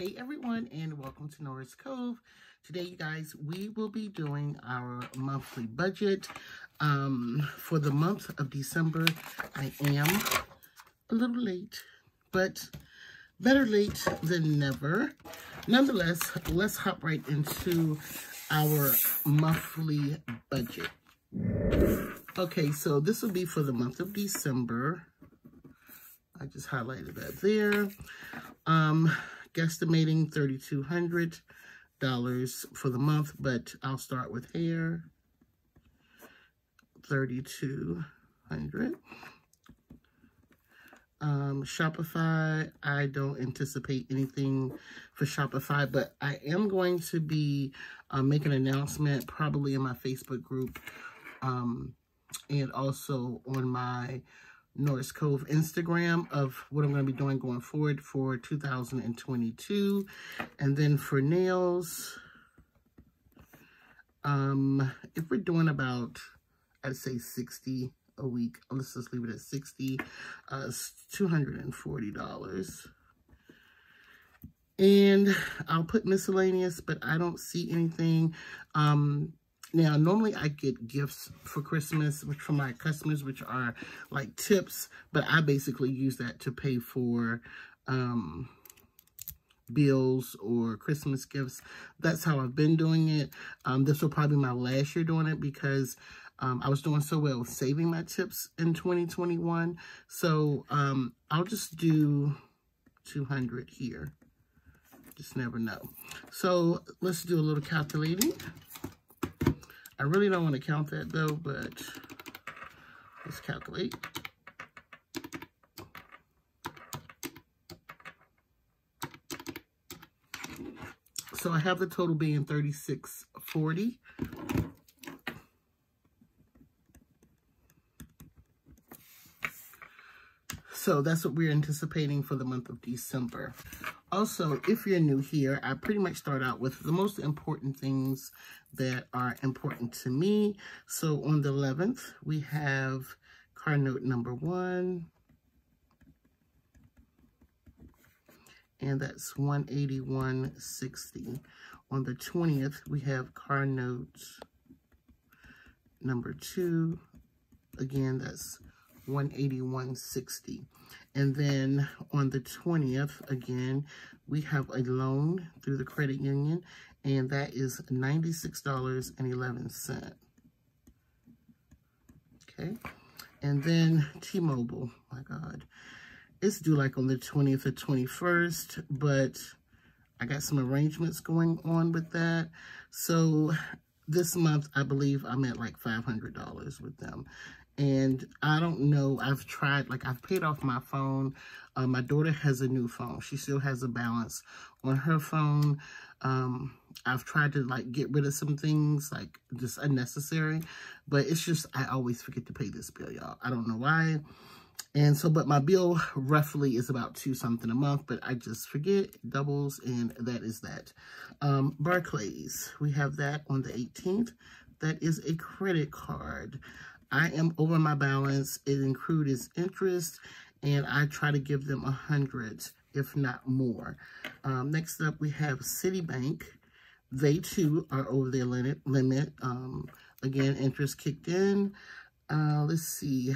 Hey everyone and welcome to Nora's Cove. Today you guys, we will be doing our monthly budget. Um, for the month of December, I am a little late, but better late than never. Nonetheless, let's hop right into our monthly budget. Okay, so this will be for the month of December. I just highlighted that there. Um, guesstimating $3,200 for the month, but I'll start with hair. 3200 um, Shopify, I don't anticipate anything for Shopify, but I am going to be uh, making an announcement probably in my Facebook group um, and also on my Nora's Cove Instagram of what I'm going to be doing going forward for 2022. And then for nails, um, if we're doing about, I'd say 60 a week, let's just leave it at 60, uh, $240. And I'll put miscellaneous, but I don't see anything. Um, now, normally I get gifts for Christmas which from my customers, which are like tips, but I basically use that to pay for um, bills or Christmas gifts. That's how I've been doing it. Um, this will probably be my last year doing it because um, I was doing so well saving my tips in 2021. So um, I'll just do 200 here. Just never know. So let's do a little calculating. I really don't want to count that though, but let's calculate. So I have the total being 3640. So that's what we're anticipating for the month of December. Also, if you're new here, I pretty much start out with the most important things that are important to me. So on the 11th, we have card note number one. And that's 181.60. On the 20th, we have card note number two. Again, that's 181.60. And then on the 20th, again, we have a loan through the credit union, and that is $96.11. Okay. And then T-Mobile, my God. It's due like on the 20th or 21st, but I got some arrangements going on with that. So this month, I believe I'm at like $500 with them. And I don't know, I've tried, like I've paid off my phone. Uh, my daughter has a new phone. She still has a balance on her phone. Um, I've tried to like get rid of some things, like just unnecessary. But it's just, I always forget to pay this bill, y'all. I don't know why. And so, but my bill roughly is about two something a month, but I just forget, doubles, and that is that. Um, Barclays, we have that on the 18th. That is a credit card. I am over my balance. It includes interest, and I try to give them a hundred, if not more. Um, next up, we have Citibank. They too are over their limit. limit. Um, again, interest kicked in. Uh, let's see.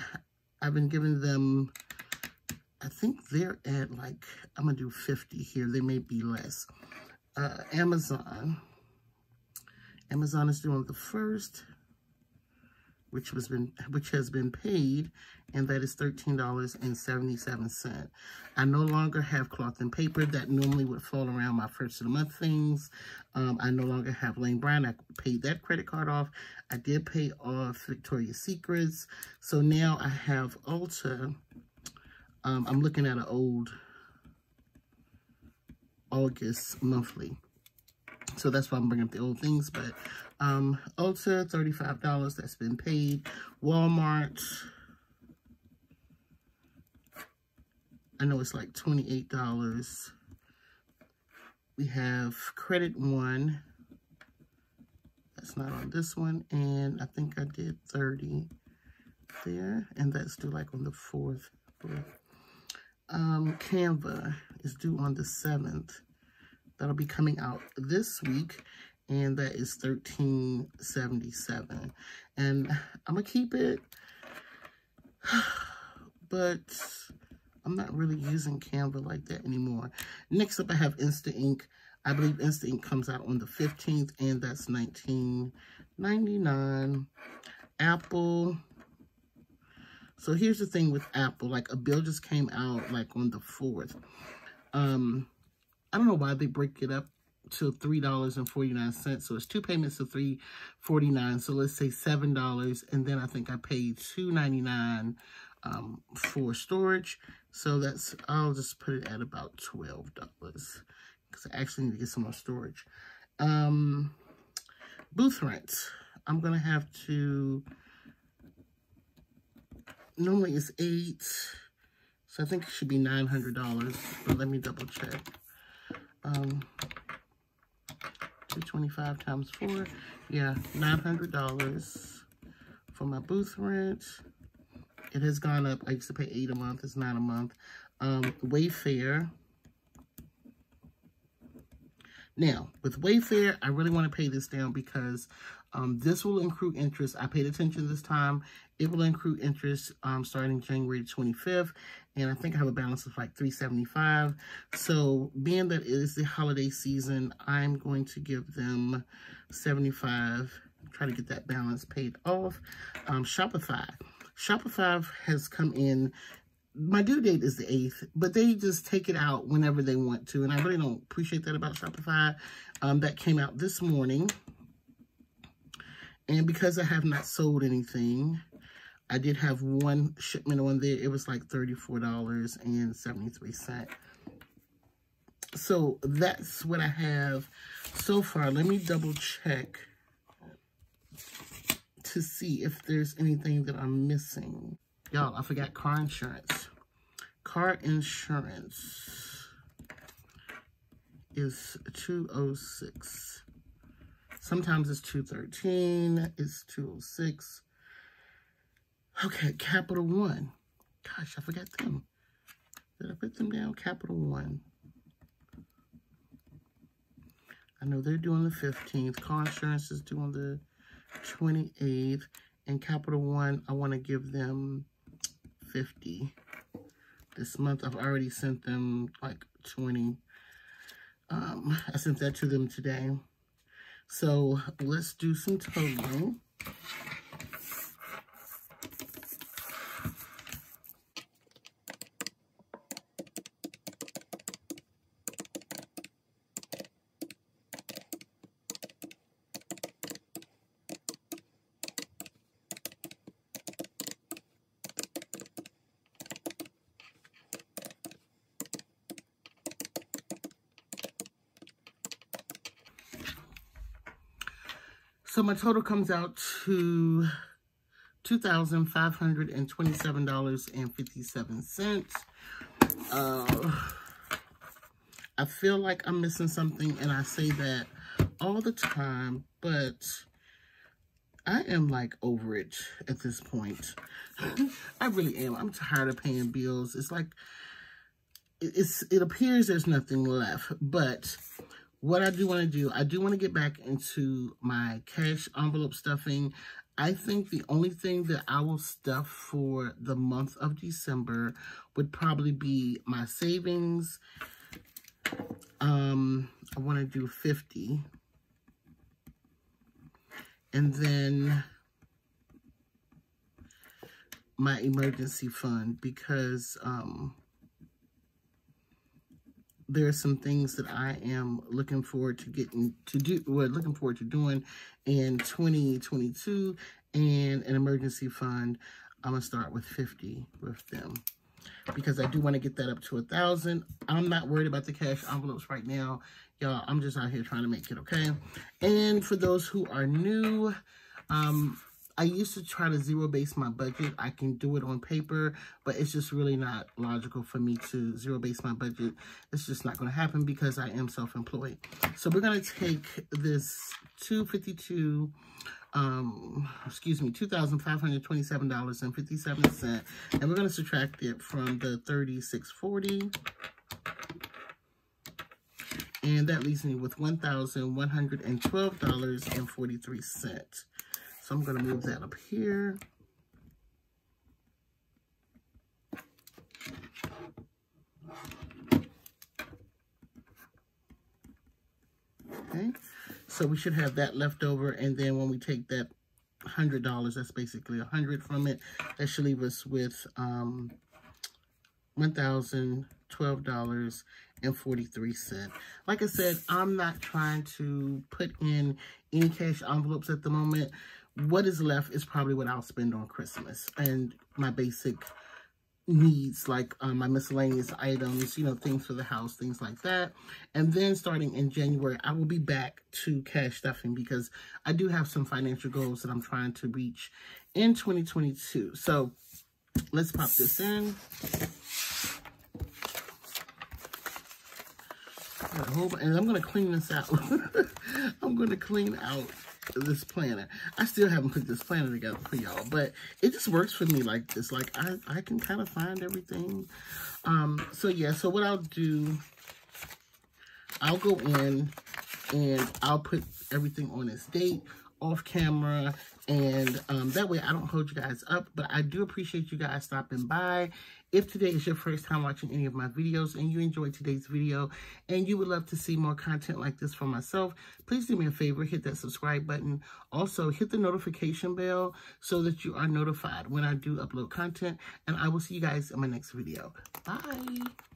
I've been giving them, I think they're at like, I'm going to do 50 here. They may be less. Uh, Amazon. Amazon is doing the first which was been which has been paid, and that is $13.77. I no longer have cloth and paper that normally would fall around my first of the month things. Um, I no longer have Lane Bryant. I paid that credit card off. I did pay off Victoria's Secrets. So now I have Ulta. Um, I'm looking at an old August monthly. So that's why I'm bringing up the old things. But um, Ulta, $35. That's been paid. Walmart. I know it's like $28. We have Credit One. That's not on this one. And I think I did 30 there. And that's due like on the 4th. Um, Canva is due on the 7th. That'll be coming out this week. And that is thirteen seventy seven. And I'm to keep it. But I'm not really using Canva like that anymore. Next up, I have Instant Ink. I believe Instant Ink comes out on the 15th, and that's 19.99. Apple. So here's the thing with Apple. Like, a bill just came out, like, on the 4th. Um, I don't know why they break it up to $3.49. So it's two payments of $3.49. So let's say $7. And then I think I paid $2.99 um, for storage. So that's, I'll just put it at about $12 because I actually need to get some more storage. Um, booth rent. I'm going to have to, normally it's eight, so I think it should be $900, but let me double check. Um, 225 times four, yeah, $900 for my booth rent. It has gone up. I used to pay eight a month. It's nine a month. Um, Wayfair. Now, with Wayfair, I really want to pay this down because um, this will accrue interest. I paid attention this time. It will accrue interest um, starting January 25th. And I think I have a balance of like 375 So being that it is the holiday season, I'm going to give them 75 try to get that balance paid off. Um, Shopify. Shopify has come in. My due date is the 8th, but they just take it out whenever they want to. And I really don't appreciate that about Shopify. Um, that came out this morning. And because I have not sold anything, I did have one shipment on there. It was like $34.73. So that's what I have so far. Let me double check to see if there's anything that I'm missing. Y'all, I forgot car insurance. Car insurance is 206. Sometimes it's 213. It's 206. Okay, Capital One. Gosh, I forgot them. Did I put them down? Capital One. I know they're doing the 15th. Car insurance is doing the 28th. And Capital One, I want to give them 50 this month. I've already sent them like 20. Um, I sent that to them today. So let's do some totaling. So my total comes out to $2,527.57. Uh, I feel like I'm missing something, and I say that all the time, but I am like over it at this point. I really am. I'm tired of paying bills. It's like, it's it appears there's nothing left, but what I do want to do, I do want to get back into my cash envelope stuffing. I think the only thing that I will stuff for the month of December would probably be my savings. Um, I want to do 50. And then my emergency fund because um, there are some things that I am looking forward to getting to do, well, looking forward to doing in 2022 and an emergency fund. I'm going to start with 50 with them because I do want to get that up to a thousand. I'm not worried about the cash envelopes right now. Y'all, I'm just out here trying to make it, okay? And for those who are new, um, I used to try to zero base my budget. I can do it on paper, but it's just really not logical for me to zero base my budget. It's just not going to happen because I am self-employed. So we're going to take this 252 um excuse me $2,527.57 and we're going to subtract it from the 3640 And that leaves me with $1,112.43. So I'm going to move that up here. Okay, so we should have that left over. And then when we take that $100, that's basically a 100 from it. That should leave us with um, $1,012.43. Like I said, I'm not trying to put in any cash envelopes at the moment. What is left is probably what I'll spend on Christmas and my basic needs like um, my miscellaneous items, you know, things for the house, things like that. And then starting in January, I will be back to cash stuffing because I do have some financial goals that I'm trying to reach in 2022. So let's pop this in. And I'm going to clean this out. I'm going to clean out this planner. I still haven't put this planner together for y'all, but it just works for me like this. Like, I, I can kind of find everything. Um, so, yeah, so what I'll do, I'll go in and I'll put everything on its date off camera and um, that way I don't hold you guys up. But I do appreciate you guys stopping by. If today is your first time watching any of my videos and you enjoyed today's video and you would love to see more content like this from myself, please do me a favor, hit that subscribe button. Also, hit the notification bell so that you are notified when I do upload content. And I will see you guys in my next video. Bye.